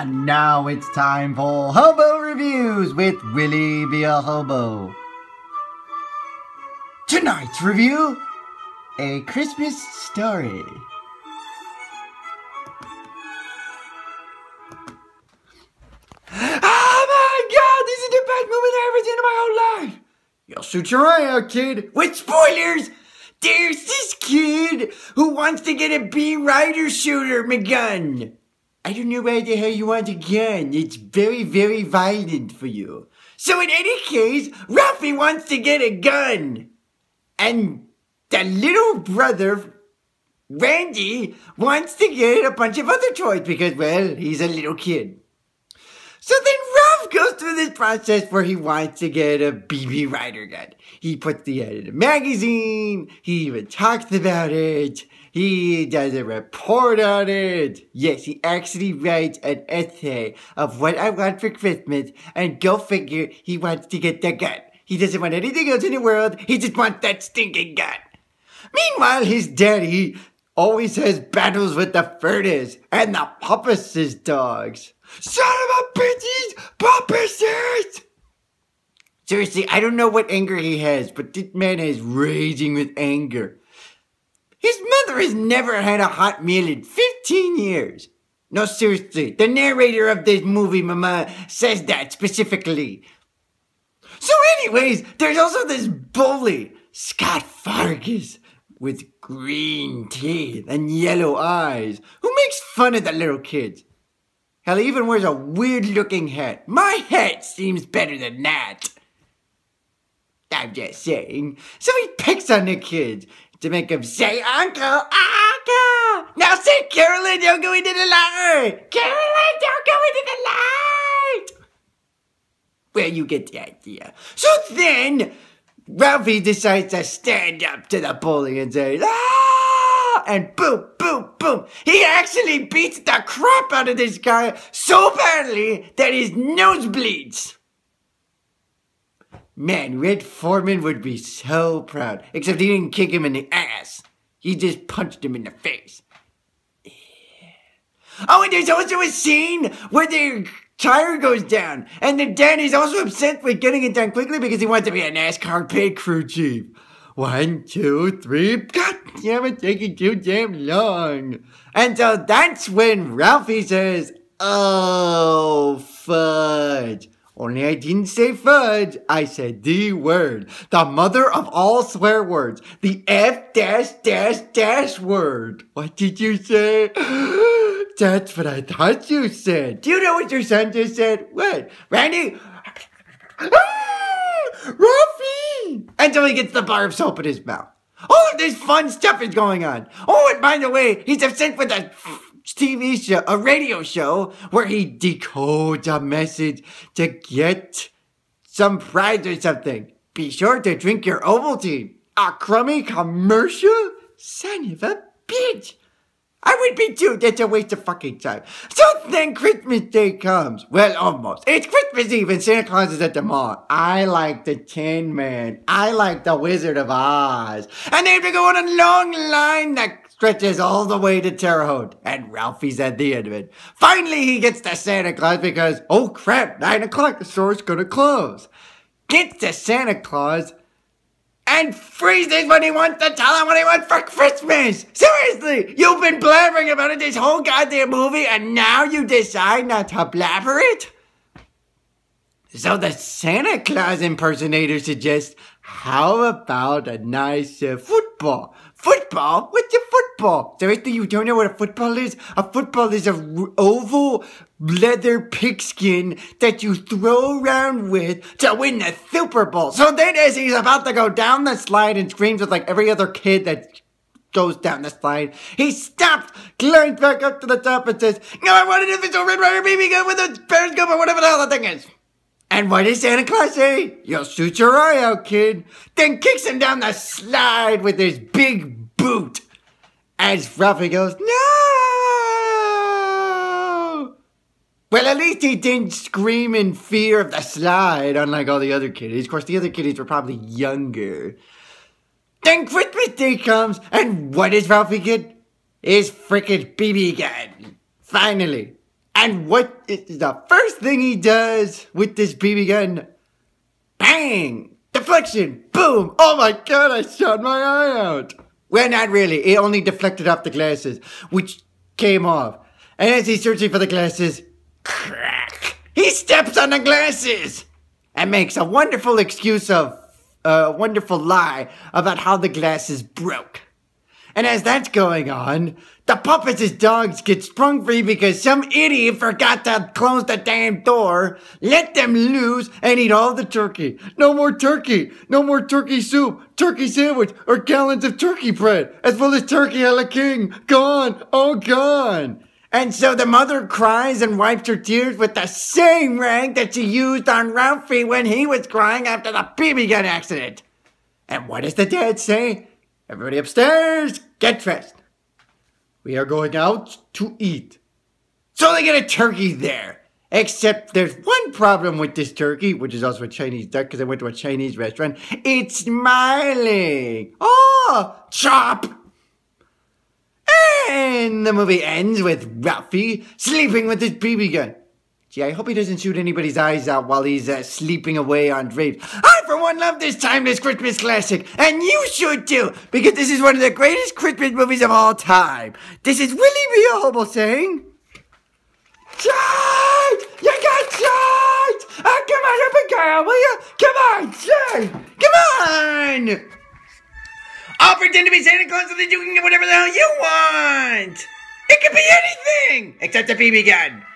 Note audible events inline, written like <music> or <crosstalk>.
And now it's time for Hobo Reviews with Willie B.A. Hobo. Tonight's review A Christmas Story. Oh my god, this is the best movie I've ever seen in my whole life! You'll shoot your eye out, kid. With spoilers, there's this kid who wants to get a B Ryder shooter gun. I don't know why the hell you want a gun. It's very, very violent for you. So in any case, Ralphie wants to get a gun. And the little brother, Randy, wants to get a bunch of other toys because, well, he's a little kid. So then Ralph goes through this process where he wants to get a BB Ryder gun. He puts the ad in a magazine. He even talks about it. He does a report on it. Yes, he actually writes an essay of what I want for Christmas. And go figure, he wants to get the gun. He doesn't want anything else in the world. He just wants that stinking gun. Meanwhile, his daddy always has battles with the Furnace and the Bumpuses dogs. Son of a bitches! Bumpuses! Seriously, I don't know what anger he has, but this man is raging with anger. His mother has never had a hot meal in 15 years. No, seriously, the narrator of this movie, Mama, says that specifically. So, anyways, there's also this bully, Scut Farkus, with green teeth and yellow eyes, who makes fun of the little kids. Hell, he even wears a weird looking hat. My hat seems better than that. I'm just saying. So he picks on the kids to make him say, Uncle, Uncle! Now say, Carol Anne, don't go into the light! Carol Anne, don't go into the light! Well, you get the idea. So then, Ralphie decides to stand up to the bully and say, ah! And boom, boom, boom. He actually beats the crap out of this guy so badly that his nose bleeds. Man, Red Foreman would be so proud. Except he didn't kick him in the ass. He just punched him in the face. Oh, and there's also a scene where the tire goes down, and the dad is also upset with getting it done quickly because he wants to be a NASCAR pit crew chief. One, two, three. God damn it, taking too damn long. And so that's when Ralphie says, Oh, fudge. Only I didn't say fudge. I said the word. The mother of all swear words. The F dash dash dash word. What did you say? <gasps> That's what I thought you said. Do you know what your son just said? What? Randy? <gasps> Ruffy! Until he gets the bar of soap in his mouth. All of this fun stuff is going on. Oh, and by the way, he's upset with a TV show, a radio show, where he decodes a message to get some prize or something. Be sure to drink your Ovaltine. A crummy commercial? Son of a bitch. I would be too. That's a waste of fucking time. So then Christmas Day comes. Well, almost. It's Christmas Eve and Santa Claus is at the mall. I like the Tin Man. I like the Wizard of Oz. And they have to go on a long line that stretches all the way to Terre Haute. And Ralphie's at the end of it. Finally, he gets to Santa Claus because, oh crap, 9 o'clock, the store's gonna close. Gets to Santa Claus and freezes when he wants to tell him what he wants for Christmas. Seriously, you've been blabbering about it this whole goddamn movie, and now you decide not to blabber it? So the Santa Claus impersonator suggests, how about a nice uh, football? Football? What's a football? Seriously, you don't know what a football is? A football is a r- oval leather pigskin that you throw around with to win the Super Bowl. So then as he's about to go down the slide and screams with like every other kid that goes down the slide, he stops, climbs back up to the top and says, No, I wanted if it's a Red Ryder BB gun with a periscope or whatever the hell the thing is. And what does Santa Claus say? You'll shoot your eye out, kid. Then kicks him down the slide with his big. As Ralphie goes, No! Well, at least he didn't scream in fear of the slide, unlike all the other kiddies. Of course, the other kiddies were probably younger. Then Christmas Day comes, and what does Ralphie get? His frickin' BB gun. Finally. And what is the first thing he does with this BB gun? Bang! Deflection! Boom! Oh my god, I shot my eye out! Well, not really. It only deflected off the glasses, which came off. And as he's searching for the glasses, crack! He steps on the glasses! And makes a wonderful excuse of a wonderful lie about how the glasses broke. And as that's going on, the Bumpus' dogs get sprung free because some idiot forgot to close the damn door, let them loose, and eat all the turkey. No more turkey. No more turkey soup, turkey sandwich, or gallons of turkey bread, as well as turkey a la king. Gone. All gone. And so the mother cries and wipes her tears with the same rag that she used on Ralphie when he was crying after the BB gun accident. And what does the dad say? Everybody upstairs, get dressed. We are going out to eat. So they get a turkey there. Except there's one problem with this turkey, which is also a Chinese duck because I went to a Chinese restaurant. It's smiling. Oh, chop! And the movie ends with Ralphie sleeping with his BB gun. Gee, I hope he doesn't shoot anybody's eyes out while he's uh, sleeping away on drapes. I, for one, love this timeless Christmas classic, and you should too, because this is one of the greatest Christmas movies of all time. This is Willie B. Hobo saying, Charge! You got charged! Oh, come on, up a will you? Come on, charge! Come on! I'll pretend to be Santa Claus so that you can get whatever the hell you want! It could be anything! Except a BB gun!